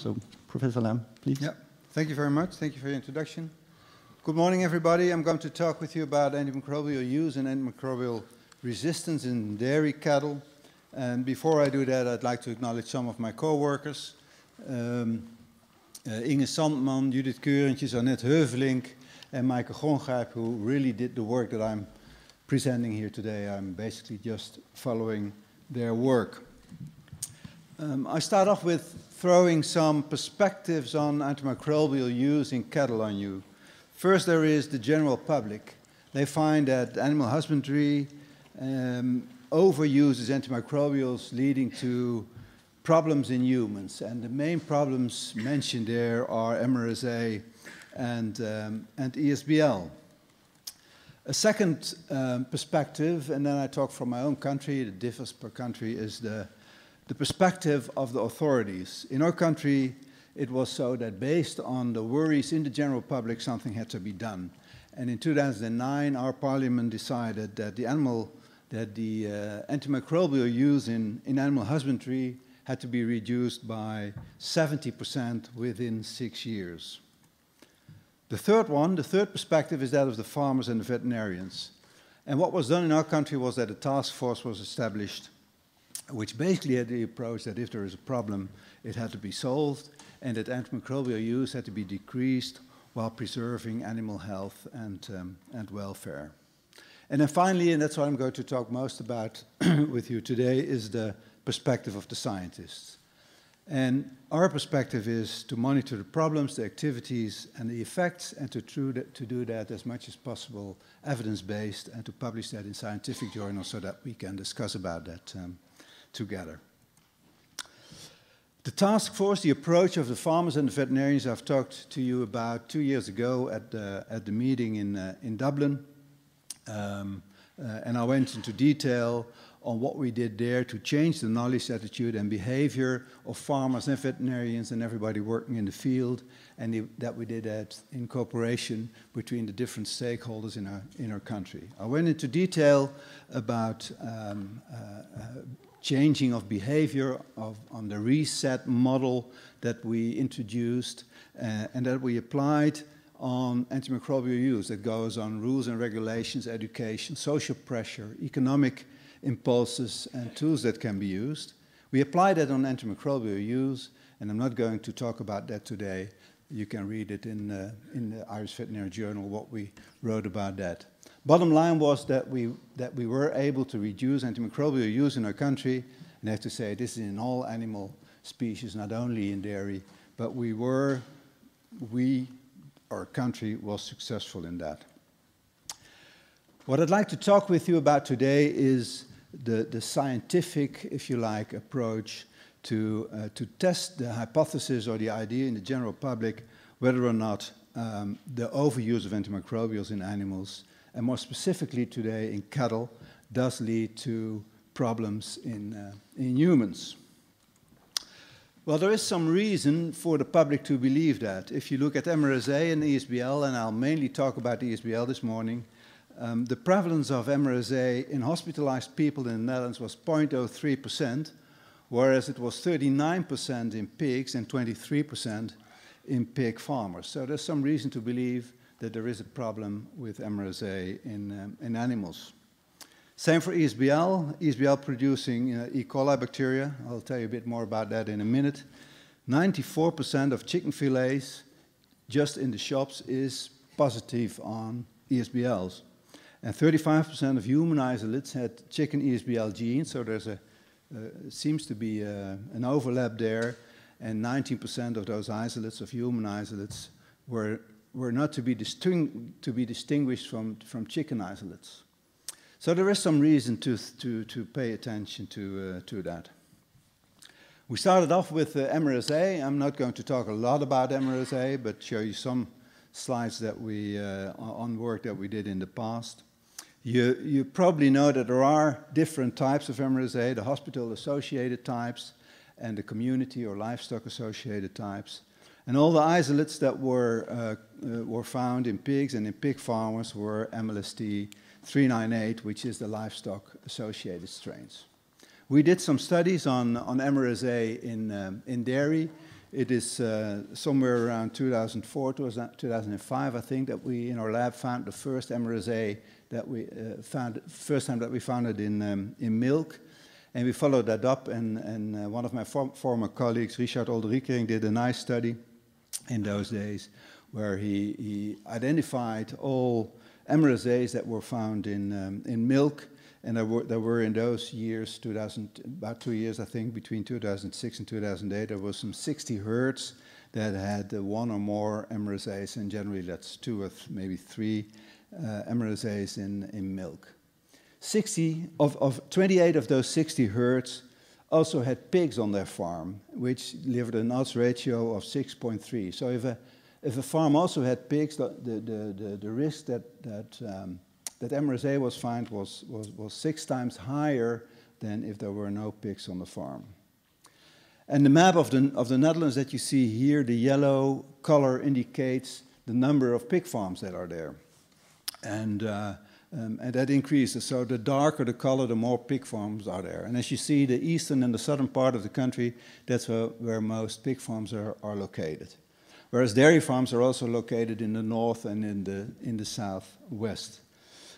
So, Professor Lam, please. Yeah, thank you very much. Thank you for your introduction. Good morning, everybody. I'm going to talk with you about antimicrobial use and antimicrobial resistance in dairy cattle. And before I do that, I'd like to acknowledge some of my co-workers. Um, uh, Inge Santman, Judith Keurentjes, Annette Heuvelink, and Maaike Gonggrijp, who really did the work that I'm presenting here today. I'm basically just following their work. Um, I start off with throwing some perspectives on antimicrobial use in cattle on you. First, there is the general public. They find that animal husbandry um, overuses antimicrobials, leading to problems in humans. And the main problems mentioned there are MRSA and, um, and ESBL. A second um, perspective, and then I talk from my own country, it differs per country, is the the perspective of the authorities. In our country, it was so that based on the worries in the general public, something had to be done. And in 2009, our parliament decided that the animal, that the uh, antimicrobial use in, in animal husbandry had to be reduced by 70% within six years. The third one, the third perspective is that of the farmers and the veterinarians. And what was done in our country was that a task force was established which basically had the approach that if there is a problem, it had to be solved, and that antimicrobial use had to be decreased while preserving animal health and, um, and welfare. And then finally, and that's what I'm going to talk most about with you today, is the perspective of the scientists. And our perspective is to monitor the problems, the activities, and the effects, and to, to do that as much as possible evidence-based, and to publish that in scientific journals so that we can discuss about that um, together. The task force, the approach of the farmers and the veterinarians I've talked to you about two years ago at the, at the meeting in, uh, in Dublin. Um, uh, and I went into detail on what we did there to change the knowledge, attitude, and behavior of farmers and veterinarians and everybody working in the field, and the, that we did that in cooperation between the different stakeholders in our, in our country. I went into detail about um, uh, uh, changing of behavior of, on the reset model that we introduced uh, and that we applied on antimicrobial use that goes on rules and regulations, education, social pressure, economic impulses and tools that can be used. We applied that on antimicrobial use and I'm not going to talk about that today. You can read it in, uh, in the Irish Veterinary Journal, what we wrote about that. Bottom line was that we, that we were able to reduce antimicrobial use in our country, and I have to say this is in all animal species, not only in dairy, but we were, we, our country was successful in that. What I'd like to talk with you about today is the, the scientific, if you like, approach to, uh, to test the hypothesis or the idea in the general public whether or not um, the overuse of antimicrobials in animals and more specifically today in cattle, does lead to problems in, uh, in humans. Well, there is some reason for the public to believe that. If you look at MRSA and ESBL, and I'll mainly talk about ESBL this morning, um, the prevalence of MRSA in hospitalized people in the Netherlands was 0.03%, whereas it was 39% in pigs and 23% in pig farmers. So there's some reason to believe that there is a problem with MRSA in, um, in animals. Same for ESBL, ESBL producing uh, E. coli bacteria. I'll tell you a bit more about that in a minute. 94% of chicken fillets just in the shops is positive on ESBLs. And 35% of human isolates had chicken ESBL genes, so there's a, uh, seems to be uh, an overlap there. And 19% of those isolates, of human isolates, were were not to be, to be distinguished from, from chicken isolates. So there is some reason to, to, to pay attention to, uh, to that. We started off with uh, MRSA. I'm not going to talk a lot about MRSA, but show you some slides that we, uh, on work that we did in the past. You, you probably know that there are different types of MRSA, the hospital-associated types and the community or livestock-associated types. And all the isolates that were, uh, uh, were found in pigs and in pig farmers were MLST 398, which is the livestock associated strains. We did some studies on, on MRSA in, um, in dairy. It is uh, somewhere around 2004, 2005, I think, that we in our lab found the first MRSA that we uh, found, first time that we found it in, um, in milk. And we followed that up, and, and uh, one of my for former colleagues, Richard Olde Riekerink, did a nice study in those days where he, he identified all MRSAs that were found in, um, in milk. And there were, there were in those years, 2000, about two years, I think, between 2006 and 2008, there was some 60 herds that had uh, one or more MRSAs, and generally that's two or maybe three uh, in, in milk. 60 of, of 28 of those 60 herds also had pigs on their farm, which delivered an odds ratio of 6.3. So if a, if a farm also had pigs, the, the, the, the risk that, that, um, that MRSA was found was, was, was six times higher than if there were no pigs on the farm. And the map of the, of the Netherlands that you see here, the yellow color indicates the number of pig farms that are there. And uh, um, and that increases. So the darker the color, the more pig farms are there. And as you see, the eastern and the southern part of the country, that's where, where most pig farms are, are located. Whereas dairy farms are also located in the north and in the, in the southwest.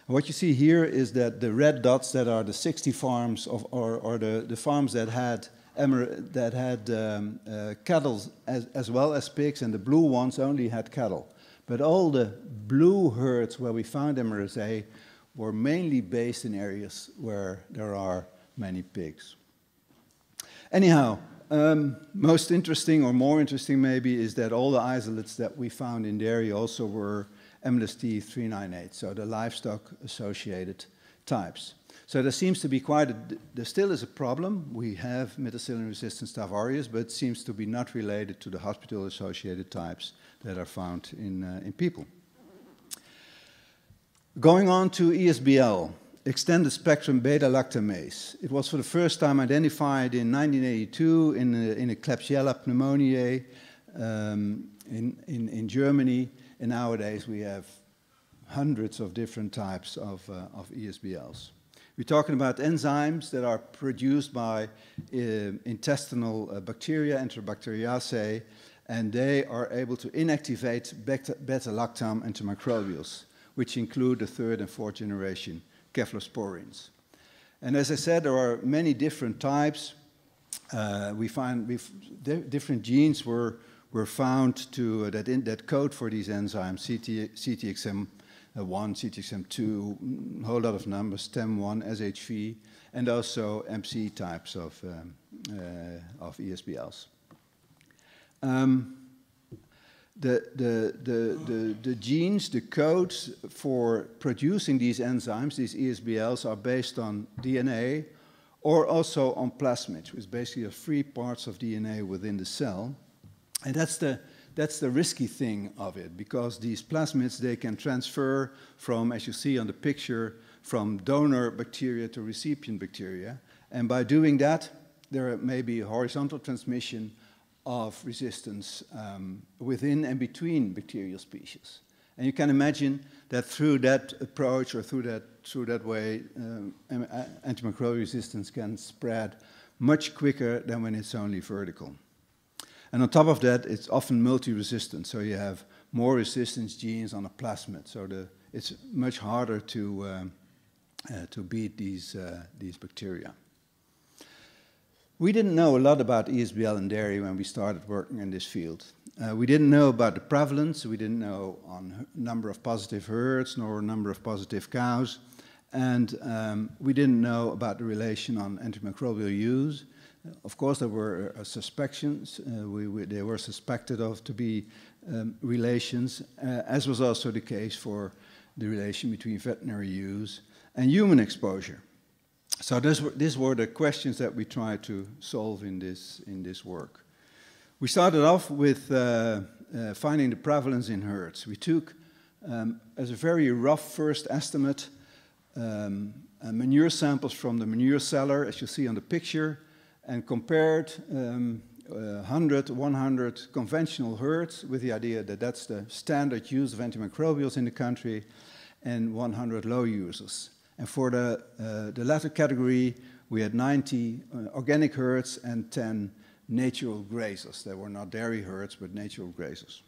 What you see here is that the red dots that are the 60 farms of, or, or the, the farms that had, that had um, uh, cattle as, as well as pigs, and the blue ones only had cattle. But all the blue herds where we found MRSA were mainly based in areas where there are many pigs. Anyhow, um, most interesting or more interesting maybe is that all the isolates that we found in dairy also were MLST 398, so the livestock associated types. So there seems to be quite a, there still is a problem. We have methicillin resistant Staph aureus, but seems to be not related to the hospital associated types that are found in, uh, in people. Going on to ESBL, extended spectrum beta lactamase. It was for the first time identified in 1982 in a, in a Klebsiella pneumoniae um, in, in, in Germany, and nowadays we have hundreds of different types of, uh, of ESBLs. We're talking about enzymes that are produced by uh, intestinal uh, bacteria, Enterobacteriaceae, and they are able to inactivate beta-lactam antimicrobials which include the third and fourth generation cephalosporins. And as I said, there are many different types. Uh, we find different genes were, were found to, uh, that, in, that code for these enzymes, CT, CTXM1, CTXM2, a whole lot of numbers, TEM1, SHV, and also AmpC types of, um, uh, of ESBLs. Um, the, the, the, the, the genes, the codes for producing these enzymes, these ESBLs, are based on DNA or also on plasmids, which basically are free parts of DNA within the cell. And that's the, that's the risky thing of it, because these plasmids, they can transfer from, as you see on the picture, from donor bacteria to recipient bacteria. And by doing that, there may be horizontal transmission of resistance um, within and between bacterial species. And you can imagine that through that approach or through that, through that way, um, antimicrobial resistance can spread much quicker than when it's only vertical. And on top of that, it's often multi-resistant, so you have more resistance genes on a plasmid, so the, it's much harder to, um, uh, to beat these, uh, these bacteria. We didn't know a lot about ESBL and dairy when we started working in this field. Uh, we didn't know about the prevalence, we didn't know on number of positive herds nor number of positive cows, and um, we didn't know about the relation on antimicrobial use. Of course, there were uh, suspicions. Uh, we, we, they were suspected of to be um, relations, uh, as was also the case for the relation between veterinary use and human exposure. So were, these were the questions that we tried to solve in this, in this work. We started off with uh, uh, finding the prevalence in herds. We took, um, as a very rough first estimate, um, manure samples from the manure cellar, as you see on the picture, and compared um, uh, 100, 100 conventional herds with the idea that that's the standard use of antimicrobials in the country, and 100 low users. And for the, uh, the latter category, we had 90 uh, organic herds and 10 natural grazers. They were not dairy herds, but natural grazers.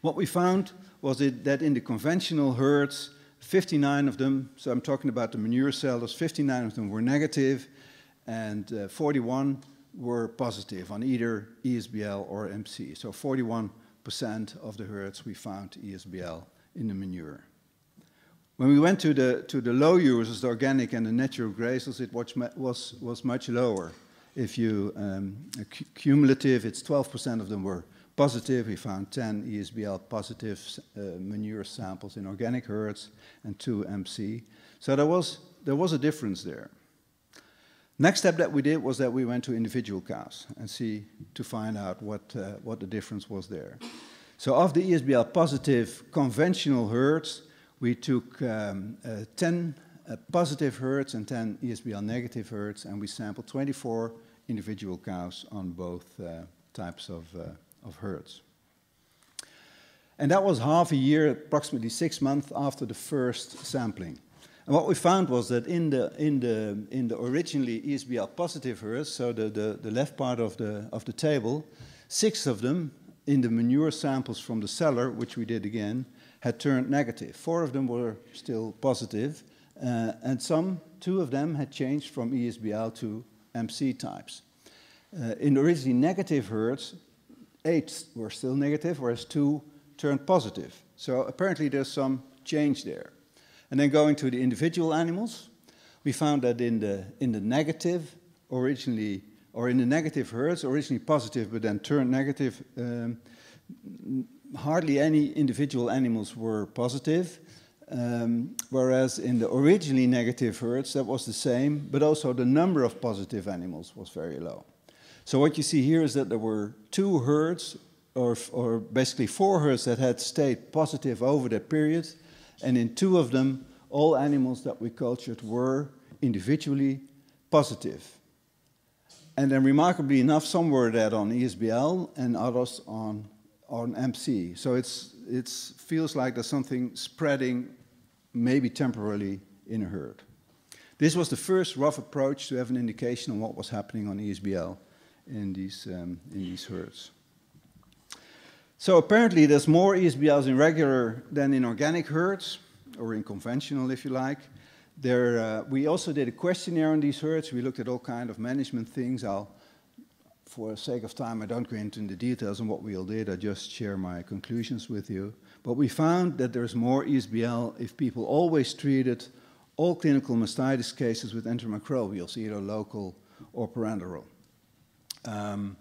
What we found was that in the conventional herds, 59 of them, so I'm talking about the manure cellars, 59 of them were negative, and uh, 41 were positive on either ESBL or AmpC. So 41% of the herds we found ESBL in the manure. When we went to the, to the low users, the organic and the natural grazers, it was, was, was much lower. If you um, cumulative, it's 12% of them were positive. We found 10 ESBL positive uh, manure samples in organic herds and two AmpC. So there was, there was a difference there. Next step that we did was that we went to individual cows and see to find out what, uh, what the difference was there. So of the ESBL positive conventional herds, we took um, uh, 10 uh, positive herds and 10 ESBL negative herds, and we sampled 24 individual cows on both uh, types of, of herds. And that was half a year, approximately six months after the first sampling. And what we found was that in the, in the, in the originally ESBL positive herds, so the, the, the left part of the, of the table, six of them in the manure samples from the cellar, which we did again, had turned negative. Four of them were still positive, uh, and some, two of them had changed from ESBL to AmpC types. Uh, in the originally negative herds, eight were still negative, whereas two turned positive. So apparently there's some change there. And then going to the individual animals, we found that in the, in the negative, originally, or in the negative herds, originally positive but then turned negative, um, hardly any individual animals were positive. Um, whereas in the originally negative herds, that was the same, but also the number of positive animals was very low. So what you see here is that there were two herds, or, or basically four herds that had stayed positive over that period, and in two of them, all animals that we cultured were individually positive. And then remarkably enough, some were dead on ESBL and others on, on AmpC. So it it's, feels like there's something spreading, maybe temporarily, in a herd. This was the first rough approach to have an indication on what was happening on ESBL in these, um, in these herds. So apparently there's more ESBLs in regular than in organic herds, or in conventional if you like. There, uh, we also did a questionnaire on these herds. We looked at all kind of management things. I'll, for the sake of time, I don't go into the details on what we all did. I just share my conclusions with you. But we found that there's more ESBL if people always treated all clinical mastitis cases with antimicrobials, either local or parenteral. Um,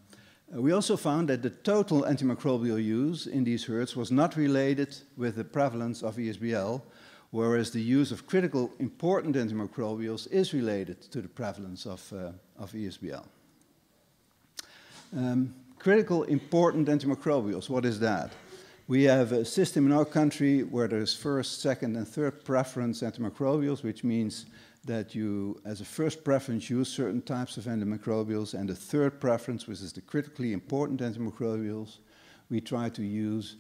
we also found that the total antimicrobial use in these herds was not related with the prevalence of ESBL, whereas the use of critical important antimicrobials is related to the prevalence of, uh, of ESBL. Um, critical important antimicrobials, what is that? We have a system in our country where there's first, second, and third preference antimicrobials, which means that you, as a first preference, use certain types of antimicrobials, and the third preference, which is the critically important antimicrobials, we try to use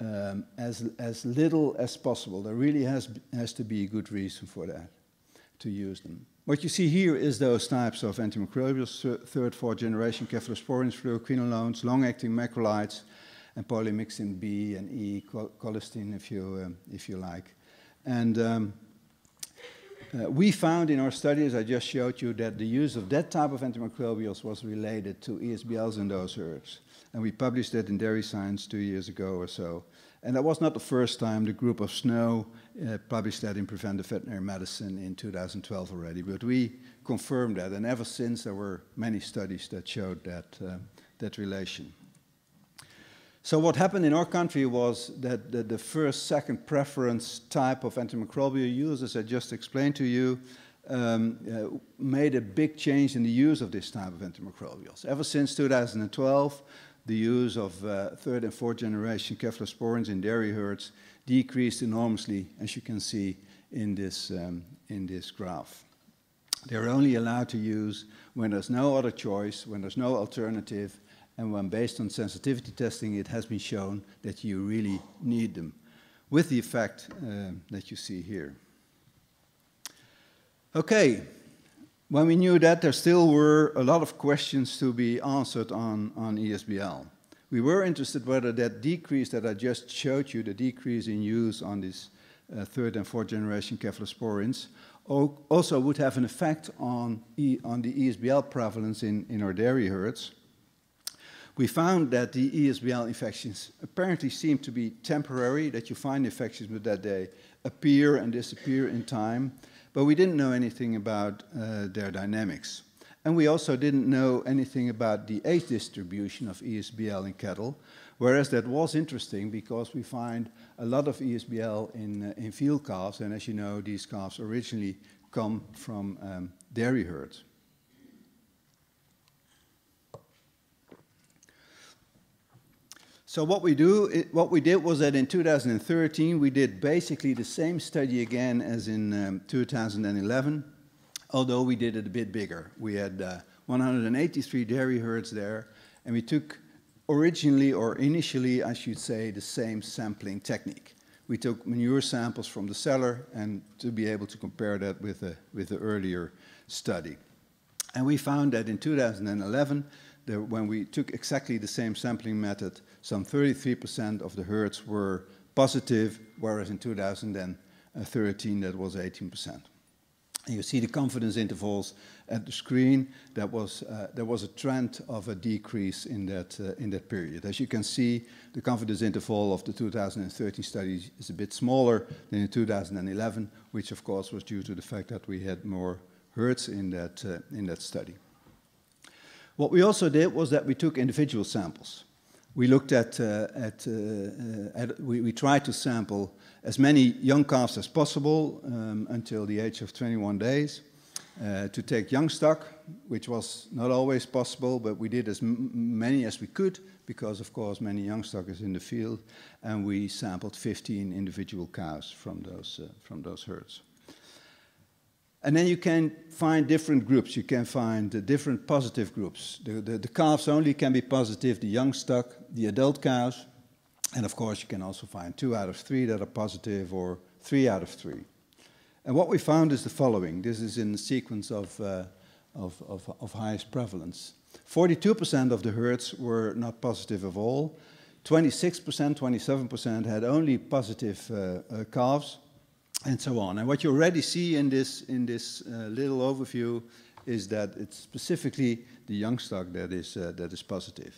um, as, as little as possible. There really has, has to be a good reason for that, to use them. What you see here is those types of antimicrobials, third, fourth generation cephalosporins, fluoroquinolones, long-acting macrolides, and polymyxin B and E, colistin if you, um, if you like. And um, uh, we found in our studies, I just showed you, that the use of that type of antimicrobials was related to ESBLs in those herbs. And we published that in Dairy Science two years ago or so. And that was not the first time the group of Snow uh, published that in Preventive Veterinary Medicine in 2012 already. But we confirmed that, and ever since there were many studies that showed that, uh, that relation. So what happened in our country was that the, the, first, second preference type of antimicrobial use, as I just explained to you, um, uh, made a big change in the use of this type of antimicrobials. Ever since 2012, the use of uh, third and fourth generation cephalosporins in dairy herds decreased enormously, as you can see in this, um, in this graph. They're only allowed to use when there's no other choice, when there's no alternative, and when based on sensitivity testing, it has been shown that you really need them, with the effect uh, that you see here. Okay, when we knew that, there still were a lot of questions to be answered on, on ESBL. We were interested whether that decrease that I just showed you, the decrease in use on these uh, third and fourth generation cephalosporins, also would have an effect on, e, on the ESBL prevalence in, in our dairy herds. We found that the ESBL infections apparently seem to be temporary, that you find infections but that they appear and disappear in time, but we didn't know anything about uh, their dynamics. And we also didn't know anything about the age distribution of ESBL in cattle, whereas that was interesting because we find a lot of ESBL in, uh, in field calves, and as you know, these calves originally come from um, dairy herds. So what we do, it, what we did was that in 2013 we did basically the same study again as in um, 2011, although we did it a bit bigger. We had uh, 183 dairy herds there, and we took originally or initially, I should say, the same sampling technique. We took manure samples from the cellar and to be able to compare that with the, with the earlier study. And we found that in 2011, that when we took exactly the same sampling method, some 33% of the herds were positive, whereas in 2013 that was 18%. And you see the confidence intervals at the screen. That was, uh, there was a trend of a decrease in that, uh, in that period. As you can see, the confidence interval of the 2013 study is a bit smaller than in 2011, which of course was due to the fact that we had more herds in that, uh, in that study. What we also did was that we took individual samples we looked at, uh, at, uh, uh, at we, we, tried to sample as many young calves as possible um, until the age of 21 days. Uh, to take young stock, which was not always possible, but we did as many as we could because, of course, many young stock is in the field, and we sampled 15 individual cows from those, uh, from those herds. And then you can find different groups. You can find uh, different positive groups. The, the, the, calves only can be positive, the young stock, the adult cows. And of course, you can also find two out of three that are positive or three out of three. And what we found is the following. This is in the sequence of, uh, of, of, of highest prevalence. 42% of the herds were not positive at all. 26%, 27% had only positive uh, uh, calves and so on. And what you already see in this, in this uh, little overview is that it's specifically the young stock that is, uh, that is positive.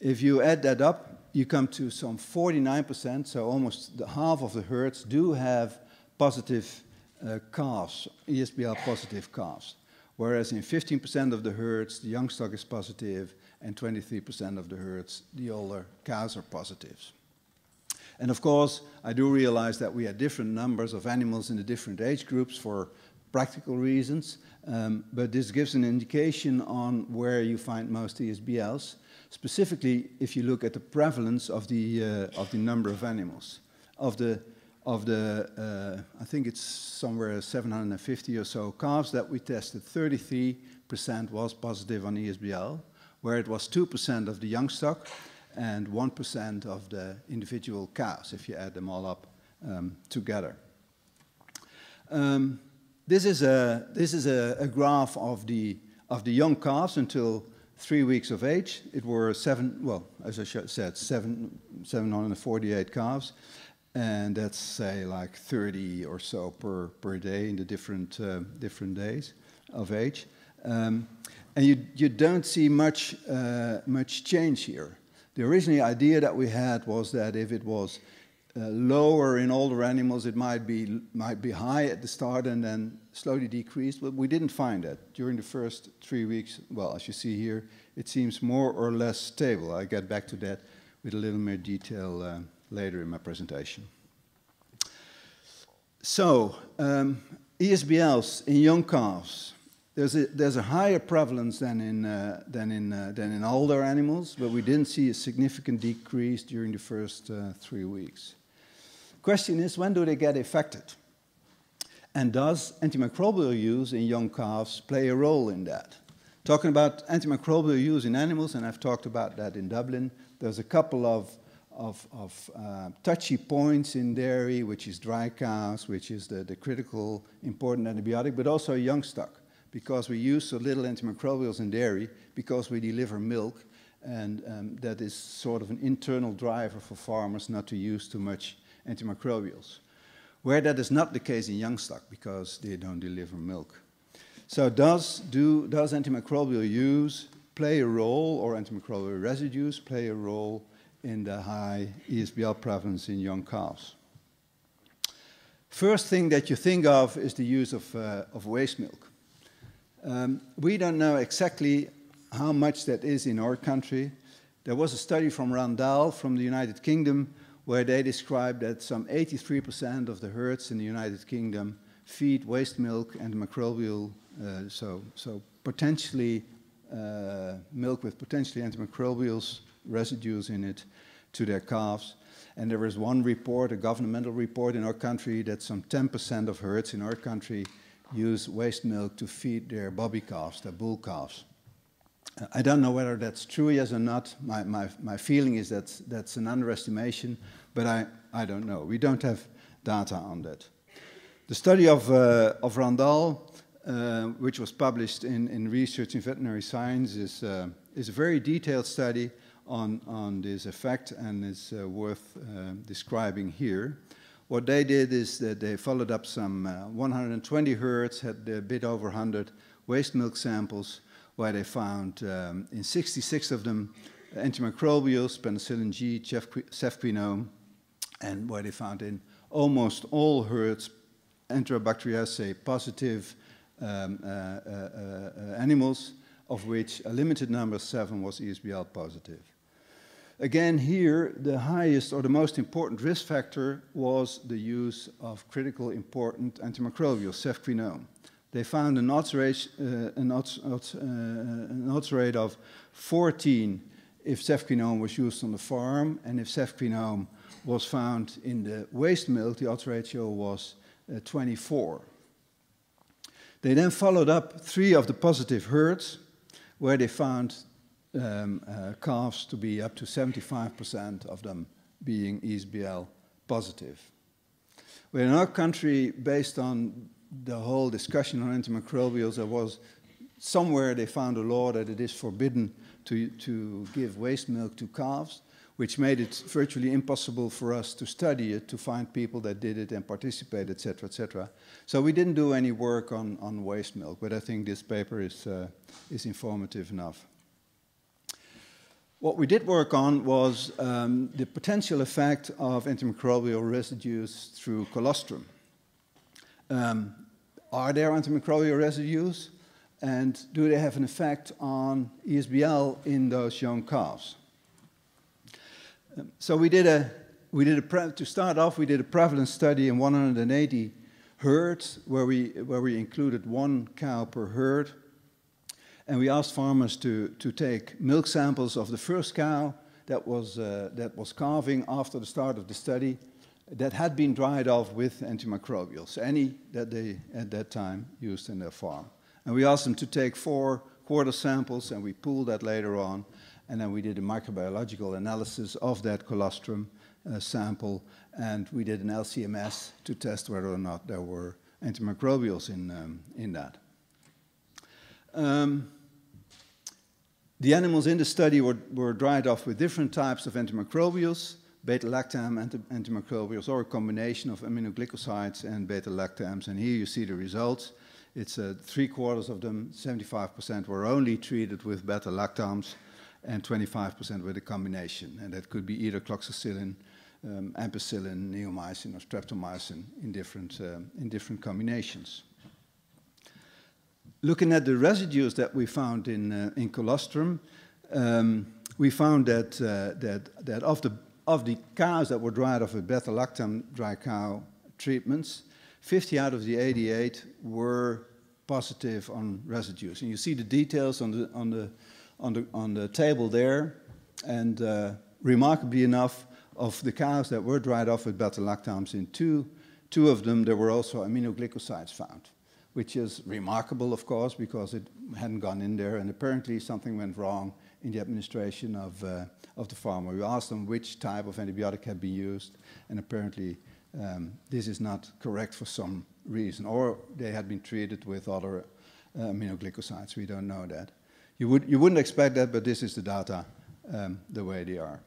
If you add that up, you come to some 49%, so almost the half of the herds do have positive uh, calves, ESBL positive calves. Whereas in 15% of the herds, the young stock is positive, and 23% of the herds, the older cows are positives. And of course, I do realize that we had different numbers of animals in the different age groups for practical reasons, um, but this gives an indication on where you find most ESBLs, specifically if you look at the prevalence of the, uh, of the number of animals. Of the, of the uh, I think it's somewhere 750 or so calves that we tested, 33% was positive on ESBL, where it was 2% of the young stock, and 1% of the individual cows if you add them all up um, together. Um, this is, a, this is a, a, graph of the, of the young calves until three weeks of age. It were seven, well, as I said, seven, 748 calves. And that's, say, like 30 or so per, per day in the different, uh, different days of age. Um, and you, you don't see much, uh, much change here. The original idea that we had was that if it was uh, lower in older animals, it might be, might be high at the start and then slowly decrease, but we didn't find that. During the first three weeks, well, as you see here, it seems more or less stable. I'll get back to that with a little more detail uh, later in my presentation. So, um, ESBLs in young calves. There's a, there's a higher prevalence than in, uh, than, in, uh, than in older animals, but we didn't see a significant decrease during the first uh, three weeks. Question is, when do they get affected? And does antimicrobial use in young calves play a role in that? Talking about antimicrobial use in animals, and I've talked about that in Dublin, there's a couple of, of, of uh, touchy points in dairy, which is dry cows, which is the, the critical important antibiotic, but also young stock because we use so little antimicrobials in dairy, because we deliver milk, and um, that is sort of an internal driver for farmers not to use too much antimicrobials. Where that is not the case in young stock, because they don't deliver milk. So does, do, does antimicrobial use play a role, or antimicrobial residues play a role in the high ESBL prevalence in young calves? First thing that you think of is the use of, uh, of waste milk. Um, we don't know exactly how much that is in our country. There was a study from Randall from the United Kingdom where they described that some 83% of the herds in the United Kingdom feed waste milk and microbial, uh, so, so potentially uh, milk with potentially antimicrobials residues in it to their calves. And there was one report, a governmental report in our country, that some 10% of herds in our country use waste milk to feed their bobby calves, their bull calves. I don't know whether that's true, yes or not. My, my, my feeling is that that's an underestimation, but I, I don't know. We don't have data on that. The study of, uh, of Randall, uh, which was published in, in Research in Veterinary Science, is, uh, is a very detailed study on, on this effect and is uh, worth uh, describing here. What they did is that they followed up some uh, 120 herds, had a bit over 100 waste milk samples, where they found um, in 66 of them antimicrobials, penicillin G, cefquinome, and where they found in almost all herds Enterobacteriaceae positive um, uh, uh, uh, animals, of which a limited number, seven, was ESBL positive. Again, here, the highest or the most important risk factor was the use of critical important antimicrobials, cefquinome they found an odds, rate, uh, an, odds, uh, an odds rate of 14 if cefquinome was used on the farm, and if cefquinome was found in the waste milk, the odds ratio was uh, 24. They then followed up three of the positive herds, where they found um, uh, calves to be up to 75% of them being ESBL positive. We're in our country, based on the whole discussion on antimicrobials, there was somewhere they found a law that it is forbidden to, to give waste milk to calves, which made it virtually impossible for us to study it, to find people that did it and participate, etc., etc. So we didn't do any work on, on waste milk, but I think this paper is, uh, is informative enough. What we did work on was um, the potential effect of antimicrobial residues through colostrum. Um, are there antimicrobial residues? And do they have an effect on ESBL in those young calves? Um, so we did a, we did a, to start off, we did a prevalence study in 180 herds where we, where we included one cow per herd. And we asked farmers to, to take milk samples of the first cow that was, uh, that was calving after the start of the study that had been dried off with antimicrobials, any that they at that time used in their farm. And we asked them to take four quarter samples, and we pooled that later on, and then we did a microbiological analysis of that colostrum uh, sample, and we did an LCMS to test whether or not there were antimicrobials in, um, in that. Um, the animals in the study were, were dried off with different types of antimicrobials beta-lactam anti antimicrobials or a combination of aminoglycosides and beta-lactams. And here you see the results. It's uh, three quarters of them, 75% were only treated with beta-lactams and 25% with a combination. And that could be either cloxacillin, um, ampicillin, neomycin, or streptomycin in different, uh, in different combinations. Looking at the residues that we found in, uh, in colostrum, um, we found that, uh, that, that of the of the cows that were dried off with beta-lactam dry cow treatments, 50 out of the 88 were positive on residues. And you see the details on the, on the, on the, on the table there. And uh, remarkably enough, of the cows that were dried off with beta-lactams in two, two of them, there were also aminoglycosides found, which is remarkable, of course, because it hadn't gone in there, and apparently something went wrong in the administration of, uh, of the farmer. We asked them which type of antibiotic had been used, and apparently um, this is not correct for some reason, or they had been treated with other uh, aminoglycosides. We don't know that. You, would, you wouldn't expect that, but this is the data um, the way they are.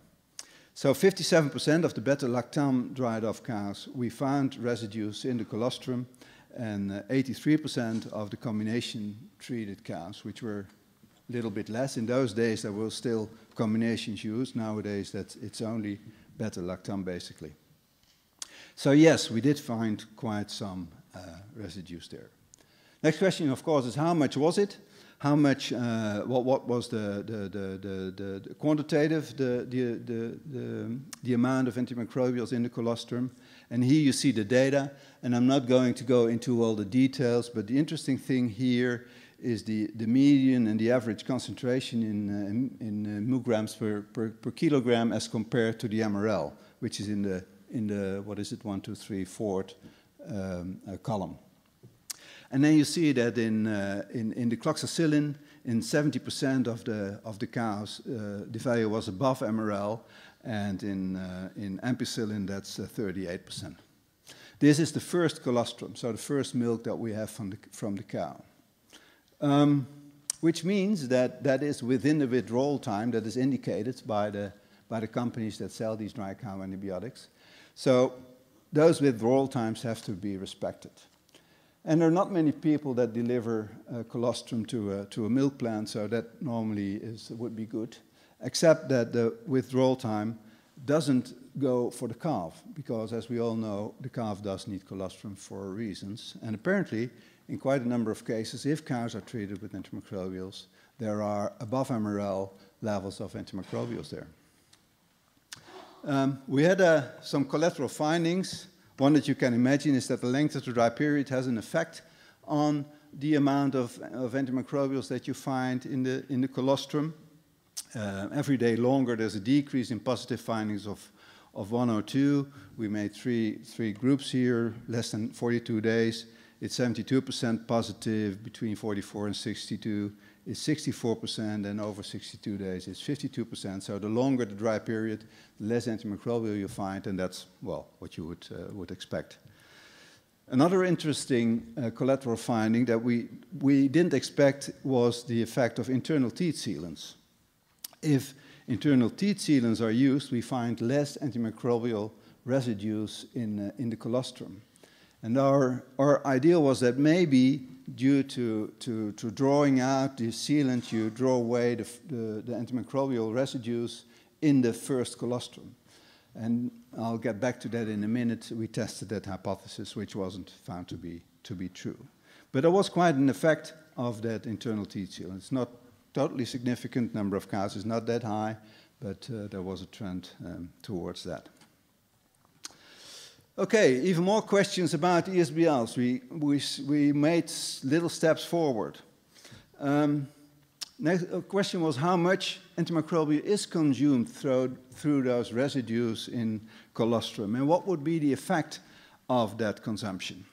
So 57% of the beta-lactam dried off cows, we found residues in the colostrum, and 83% uh, of the combination treated calves, which were a little bit less. In those days, there were still combinations used. Nowadays, that's, it's only beta-lactam, basically. So yes, we did find quite some uh, residues there. Next question, of course, is how much was it? how much, uh, what, what was the, the, the, the, the quantitative, the, the, the, the, the amount of antimicrobials in the colostrum. And here you see the data, and I'm not going to go into all the details, but the interesting thing here is the, the median and the average concentration in, uh, in, in uh, milligrams per, per, per, kilogram as compared to the MRL, which is in the, in the what is it, one, two, three, fourth um, uh, column. And then you see that in, uh, in, in the cloxacillin, in 70% of the, of the cows, uh, the value was above MRL, and in, uh, in ampicillin, that's 38%. Uh, this is the first colostrum, so the first milk that we have from the, from the cow. Um, which means that that is within the withdrawal time that is indicated by the, by the companies that sell these dry cow antibiotics. So those withdrawal times have to be respected. And there are not many people that deliver uh, colostrum to a, to a milk plant, so that normally is, would be good, except that the withdrawal time doesn't go for the calf, because as we all know, the calf does need colostrum for reasons. And apparently, in quite a number of cases, if cows are treated with antimicrobials, there are above MRL levels of antimicrobials there. Um, we had uh, some collateral findings one that you can imagine is that the length of the dry period has an effect on the amount of, of antimicrobials that you find in the, in the colostrum. Uh, every day longer, there's a decrease in positive findings of, of 102. We made three, three groups here, less than 42 days. It's 72% positive between 44 and 62 is 64%, and over 62 days it's 52%. So the longer the dry period, the less antimicrobial you find, and that's, well, what you would, uh, would expect. Another interesting uh, collateral finding that we, we didn't expect was the effect of internal teat sealants. If internal teat sealants are used, we find less antimicrobial residues in, uh, in the colostrum. And our, our idea was that maybe due to, to, to drawing out the sealant, you draw away the, the, the antimicrobial residues in the first colostrum. And I'll get back to that in a minute. We tested that hypothesis, which wasn't found to be, to be true. But there was quite an effect of that internal teat sealant. It's not totally significant, number of cows is not that high, but uh, there was a trend um, towards that. Okay, even more questions about ESBLs. We, we, we made little steps forward. Um, next uh, question was how much antimicrobial is consumed through, through those residues in colostrum, and what would be the effect of that consumption?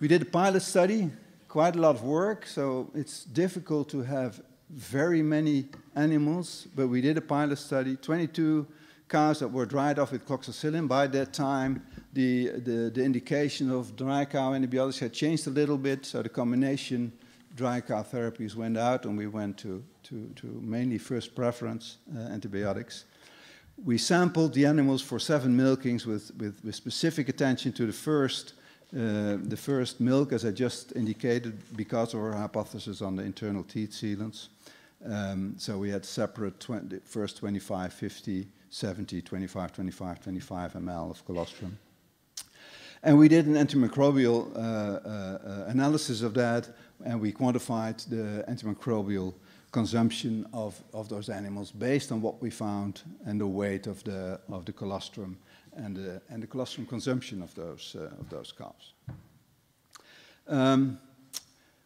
We did a pilot study, quite a lot of work, so it's difficult to have very many animals, but we did a pilot study, 22 cows that were dried off with cloxacillin. By that time, the, the, the indication of dry cow antibiotics had changed a little bit, so the combination dry cow therapies went out and we went to, to, to mainly first preference uh, antibiotics. We sampled the animals for seven milkings with, with, with specific attention to the first, uh, the first milk, as I just indicated, because of our hypothesis on the internal teat sealants. Um, so we had separate 20, first 25, 50, 70, 25, 25, 25 ml of colostrum. And we did an antimicrobial uh, uh, analysis of that, and we quantified the antimicrobial consumption of, of those animals based on what we found and the weight of the, of the colostrum and the, and the colostrum consumption of those, uh, of those calves. Um,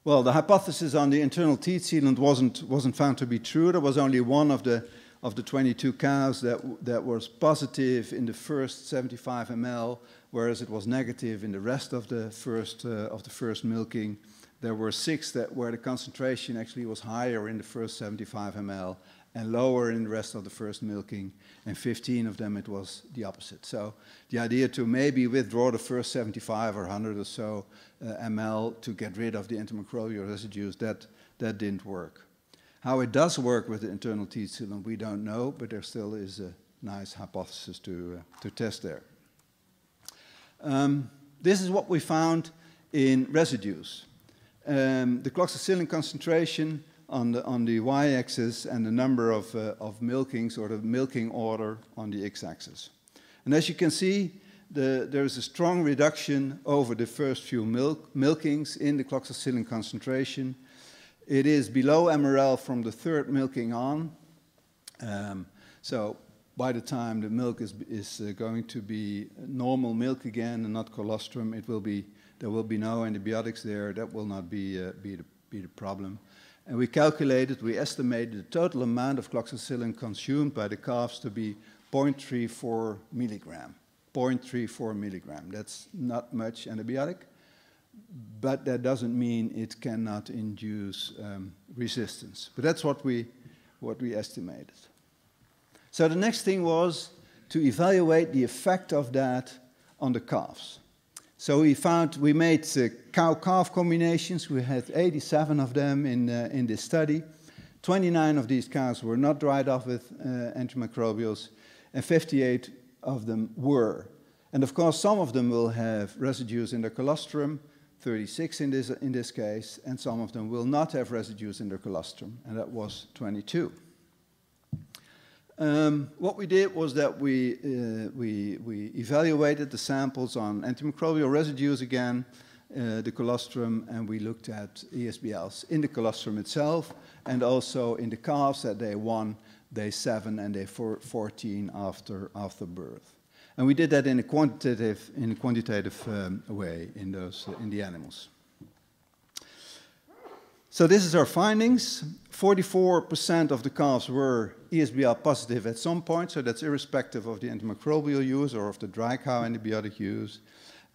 well, the hypothesis on the internal teat sealant wasn't, wasn't found to be true. There was only one of the of the 22 cows that, that was positive in the first 75 ml, whereas it was negative in the rest of the first, uh, of the first milking. There were six that where the concentration actually was higher in the first 75 ml and lower in the rest of the first milking, and 15 of them it was the opposite. So the idea to maybe withdraw the first 75 or 100 or so uh, ml to get rid of the antimicrobial residues, that, that didn't work. How it does work with the internal teat sealant, we don't know, but there still is a nice hypothesis to, uh, to test there. Um, this is what we found in residues. Um, the cloxacillin concentration on the, on the y-axis and the number of, uh, of milkings or the milking order on the x-axis. And as you can see, the, there is a strong reduction over the first few milk, milkings in the cloxacillin concentration. It is below MRL from the third milking on. Um, so by the time the milk is, is uh, going to be normal milk again and not colostrum, it will be, there will be no antibiotics there. That will not be, uh, be, the, be the problem. And we calculated, we estimated the total amount of cloxacillin consumed by the calves to be 0.34 milligram. 0.34 milligram. That's not much antibiotic, but that doesn't mean it cannot induce um, resistance. But that's what we, what we estimated. So the next thing was to evaluate the effect of that on the calves. So we found, we made uh, cow-calf combinations. We had 87 of them in, uh, in this study. 29 of these cows were not dried off with uh, antimicrobials, and 58 of them were. And of course, some of them will have residues in their colostrum, 36 in this, in this case, and some of them will not have residues in their colostrum, and that was 22. Um, what we did was that we, uh, we, we evaluated the samples on antimicrobial residues again, uh, the colostrum, and we looked at ESBLs in the colostrum itself and also in the calves at day 1, day 7, and day 14 after, after birth. And we did that in a quantitative, in a quantitative um, way in, those, uh, in the animals. So this is our findings. 44% of the calves were ESBL positive at some point, so that's irrespective of the antimicrobial use or of the dry cow antibiotic use.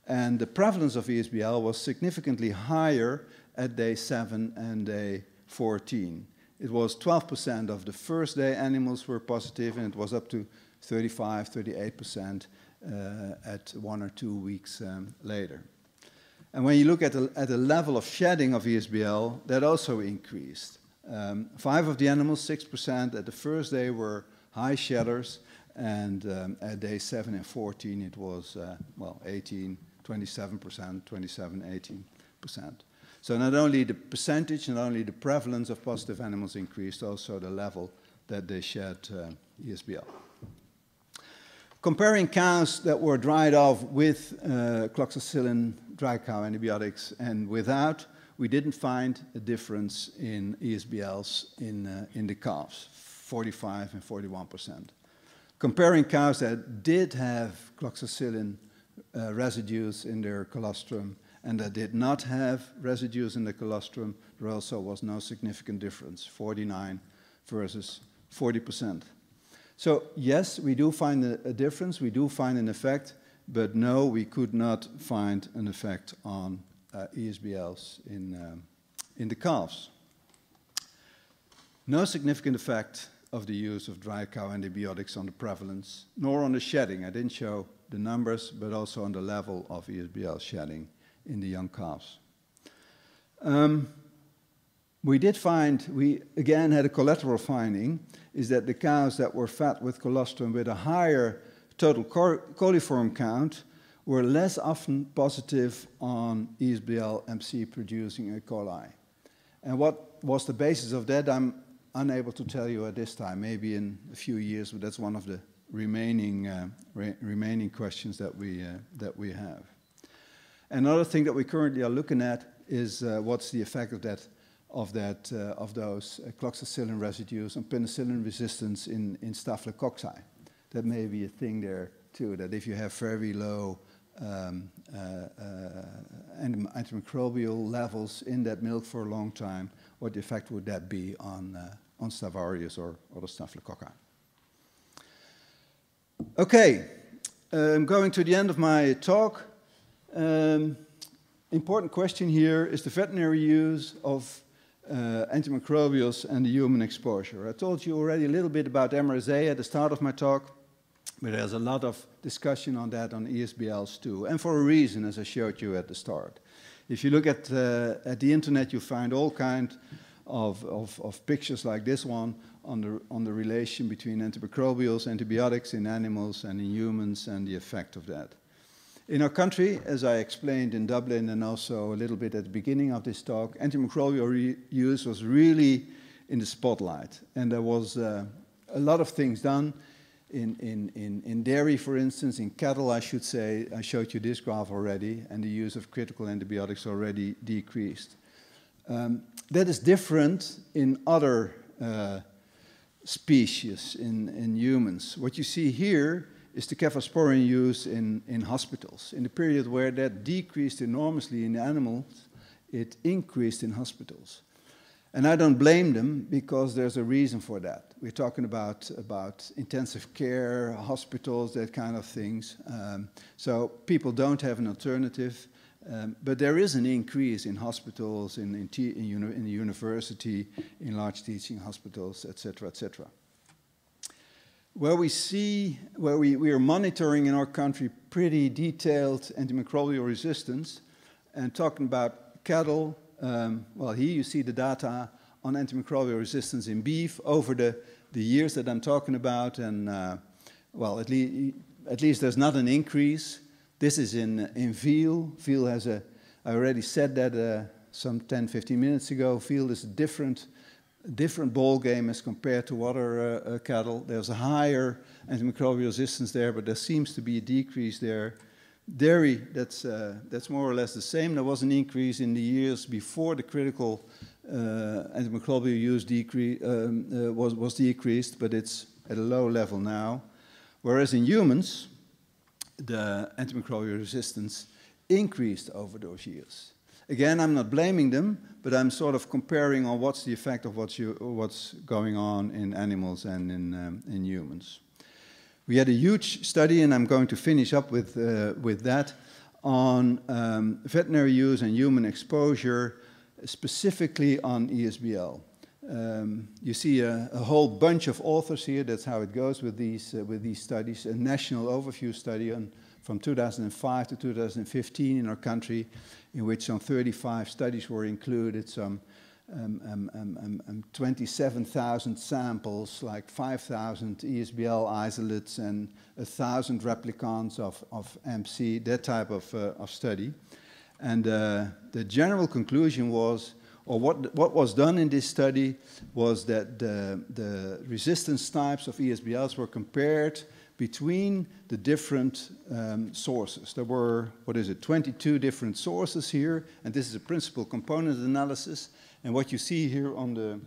And the prevalence of ESBL was significantly higher at day 7 and day 14. It was 12% of the first day animals were positive, and it was up to 35, 38% uh, at one or two weeks um, later. And when you look at the, at the level of shedding of ESBL, that also increased. Um, five of the animals, 6% at the first day were high shedders, and um, at day 7 and 14 it was, uh, well, 18, 27%, 27, 18%. So not only the percentage, not only the prevalence of positive animals increased, also the level that they shed uh, ESBL. Comparing cows that were dried off with uh, cloxacillin dry cow antibiotics and without, we didn't find a difference in ESBLs in, uh, in the calves, 45 and 41%. Comparing cows that did have cloxacillin uh, residues in their colostrum and that did not have residues in the colostrum, there also was no significant difference, 49 versus 40%. So yes, we do find a, difference, we do find an effect, but no, we could not find an effect on uh, ESBLs in, um, in the calves. No significant effect of the use of dry cow antibiotics on the prevalence, nor on the shedding. I didn't show the numbers, but also on the level of ESBL shedding in the young calves. Um, we did find, we again had a collateral finding, is that the cows that were fed with colostrum with a higher total coliform count were less often positive on ESBL AmpC producing E. coli. And what was the basis of that, I'm unable to tell you at this time, maybe in a few years, but that's one of the remaining, uh, re remaining questions that we, uh, that we have. Another thing that we currently are looking at is uh, what's the effect of that, of, that, uh, of those uh, cloxacillin residues on penicillin resistance in, in staphylococci. That may be a thing there too, that if you have very low um, uh, uh, antimicrobial levels in that milk for a long time, what effect would that be on, uh, on Staph aureus or other staphylococci? Okay, I'm going to the end of my talk. Um, important question here is the veterinary use of uh, antimicrobials and the human exposure. I told you already a little bit about MRSA at the start of my talk, but there's a lot of discussion on that on ESBLs too, and for a reason, as I showed you at the start. If you look at, uh, at the internet, you find all kinds of, of, of, pictures like this one on the, on the relation between antimicrobials, antibiotics in animals and in humans, and the effect of that. In our country, as I explained in Dublin and also a little bit at the beginning of this talk, antimicrobial use was really in the spotlight. And there was uh, a lot of things done in, in, in, in dairy, for instance, in cattle, I should say. I showed you this graph already, and the use of critical antibiotics already decreased. Um, that is different in other uh, species, in, in humans. What you see here is the cephalosporin use in, in hospitals. In the period where that decreased enormously in animals, it increased in hospitals. And I don't blame them because there's a reason for that. We're talking about, about intensive care, hospitals, that kind of things. Um, so people don't have an alternative. Um, but there is an increase in hospitals, in, in, in, in the university, in large teaching hospitals, etc., etc where we see, where we, we are monitoring in our country pretty detailed antimicrobial resistance and talking about cattle, um, well, here you see the data on antimicrobial resistance in beef over the, the years that I'm talking about. And, uh, well, at, le at least there's not an increase. This is in, in veal. Veal has a, I already said that uh, some 10, 15 minutes ago. Veal is a different different ball game as compared to other uh, uh, cattle. There's a higher antimicrobial resistance there, but there seems to be a decrease there. Dairy, that's, uh, that's more or less the same. There was an increase in the years before the critical uh, antimicrobial use um, uh, was, was decreased, but it's at a low level now. Whereas in humans, the antimicrobial resistance increased over those years. Again, I'm not blaming them, but I'm sort of comparing on what's the effect of what's, you, what's going on in animals and in, um, in humans. We had a huge study, and I'm going to finish up with, uh, with that, on um, veterinary use and human exposure, specifically on ESBL. Um, you see a, a, whole bunch of authors here. That's how it goes with these, uh, with these studies. A national overview study on, from 2005 to 2015 in our country in which some 35 studies were included, some um, um, um, um 27,000 samples, like 5,000 ESBL isolates and 1,000 replicons of, of AmpC, that type of, uh, of study. And uh, the general conclusion was, or what, what was done in this study was that the, the resistance types of ESBLs were compared between the different um, sources. There were, what is it, 22 different sources here, and this is a principal component analysis. And what you see here on the,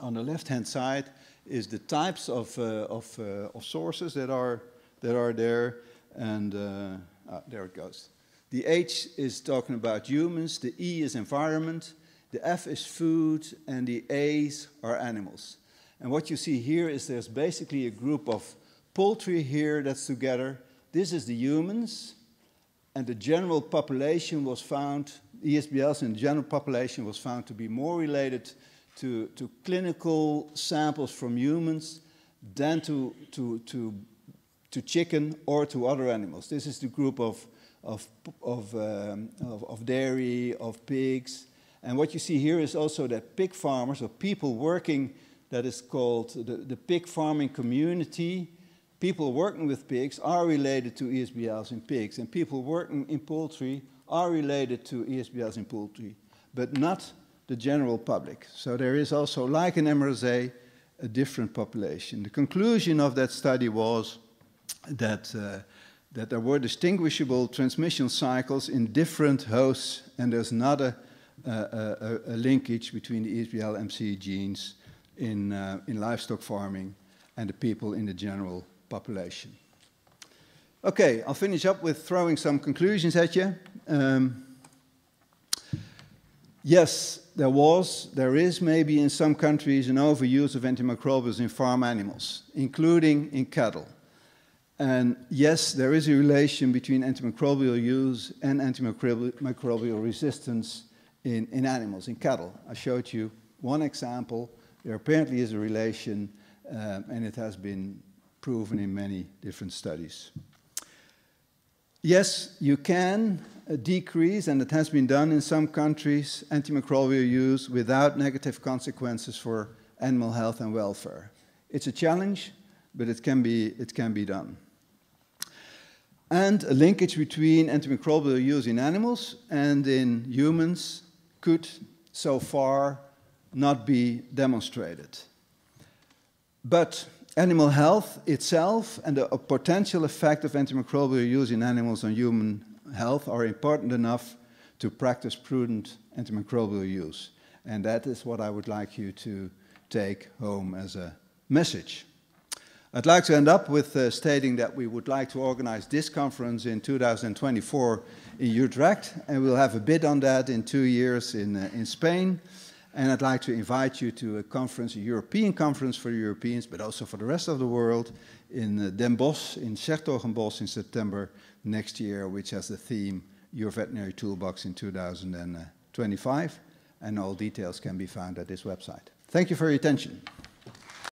on the left-hand side is the types of, uh, of, uh, of, sources that are, that are there, and uh, ah, there it goes. The H is talking about humans, the E is environment, the F is food, and the A's are animals. And what you see here is there's basically a group of poultry here that's together. This is the humans, and the general population was found, ESBLs in the general population was found to be more related to, to clinical samples from humans than to, to, to, to chicken or to other animals. This is the group of, of, of, um, of, of dairy, of pigs. And what you see here is also that pig farmers or people working that is called the, the pig farming community people working with pigs are related to ESBLs in pigs, and people working in poultry are related to ESBLs in poultry, but not the general public. So there is also, like in MRSA, a different population. The conclusion of that study was that, uh, that there were distinguishable transmission cycles in different hosts, and there's not a, a, a linkage between the ESBL AmpC genes in, uh, in livestock farming and the people in the general population. Okay, I'll finish up with throwing some conclusions at you. Um, yes, there was, there is maybe in some countries an overuse of antimicrobials in farm animals, including in cattle. And yes, there is a relation between antimicrobial use and antimicrobial resistance in, in animals, in cattle. I showed you one example. There apparently is a relation, um, and it has been proven in many different studies. Yes, you can uh, decrease, and it has been done in some countries, antimicrobial use without negative consequences for animal health and welfare. It's a challenge, but it can be, it can be done. And a linkage between antimicrobial use in animals and in humans could so far not be demonstrated. But animal health itself and the potential effect of antimicrobial use in animals on human health are important enough to practice prudent antimicrobial use. And that is what I would like you to take home as a message. I'd like to end up with uh, stating that we would like to organize this conference in 2024 in Utrecht, and we'll have a bid on that in two years in, uh, in Spain. And I'd like to invite you to a conference, a European conference for Europeans, but also for the rest of the world, in uh, Den Bosch, in 's-Hertogenbosch in September next year, which has the theme Your Veterinary Toolbox in 2025. And all details can be found at this website. Thank you for your attention.